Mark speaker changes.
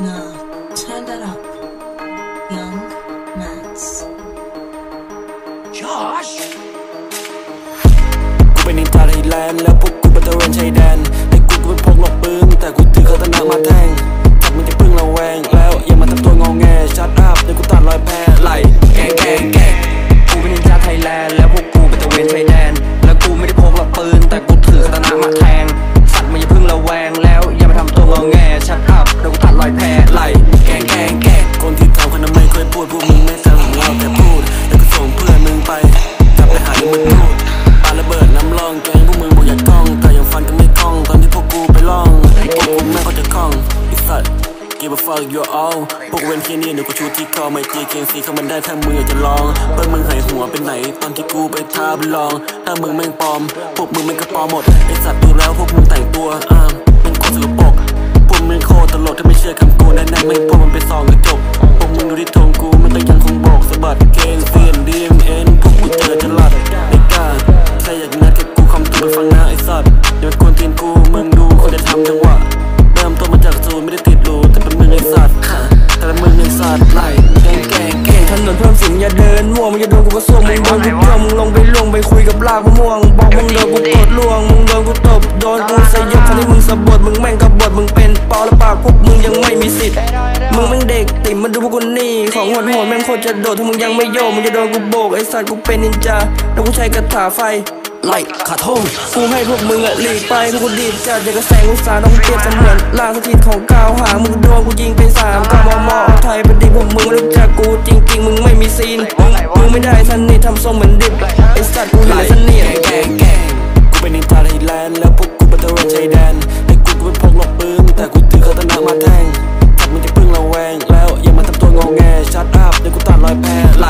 Speaker 1: Now, turn that up. Young Max.
Speaker 2: Josh
Speaker 3: กูเป็นนินจาไทยแลนด์แล้วพวกกูเป็นตะเวนชายแดนแต่กูก็เป็นพกหลบปืนแต่กูถือคาตนามาแทงจับมึงจะพึ่งระแวงแล้วอย่ามาทำตัวงอแงชัดอัพเดี๋ยวกูตัดรอยแพ้ไหลแกงแกงแกงกูเป็นนินจาไทยแลนด์แล้วพวกกูเป็นตะเวนชายแดนแล้วกูไม่ได้พกหลบปืนแต่กูถือคาตนามาแทงสัตว์มึงอย่าพึ่งระแวงแล้วอย่ามาทำตัวงอแงชัดอัพ fuck you all พวกเว้นแค่นี้เดี๋ยวกูชูที่คอไม่ตีเกงสีเขามันได้ถ้ามึงอยากจะลองเปิ้ลมึงหายหัวไปไหน ตอนที่กูไปท้าไปลอง ถ้ามึงแม่งปลอม พวกมึงแม่งก็ปลอมหมดไอสัตว์ดูแล้วพวกมึงแต่งตัวอ่าม วงบอกมึง
Speaker 4: โดนกูกดล่วงมึงโดนกูตบโดนกูสยบคราวนี้มึงสะบดมึงแม่งกบฏมึงเป็นปอและปากพวกมึงยังไม่มีสิทธิ์มึงแม่งเด็กติ่มมันดูพวกกูนี่ของโหดโหดแม่งโคตรจะโดดถ้ามึงยังไม่โยกมึงจะโดนกูโบกไอ้สัตว์กูเป็นนินจาแล้วกูใช้กระถาไฟ
Speaker 3: ไล่ขาทง
Speaker 4: กูให้พวกมึงอะหลีกไปกูดีจัดอย่างกระแสงอุตสาห์ต้องเปรียบเสมือนล่างสถิตของก้าวหางมึงโดนกูยิงไปสามกามอมอไทยเป็นดีพวกมึงรู้จักกูจริง มีซีนมึงมึงไม่ได้สนิททำทรงเหมือนดิบไอสัตว์กูเห็นแล้วเสนียด
Speaker 3: แกงแกงกูเป็นนินจาไทยแลนด์แล้วพวกกูเป็นตะเวนชายแดนไอ้กูก็เป็นพกหลบปืนแต่กูถือคาตนามาแทงจับมึงจะพึ่งระแวงแล้วอย่ามาทำตัวงอแงชัดอัพเดี๋ยวกูตัดรอยแพ้ไหล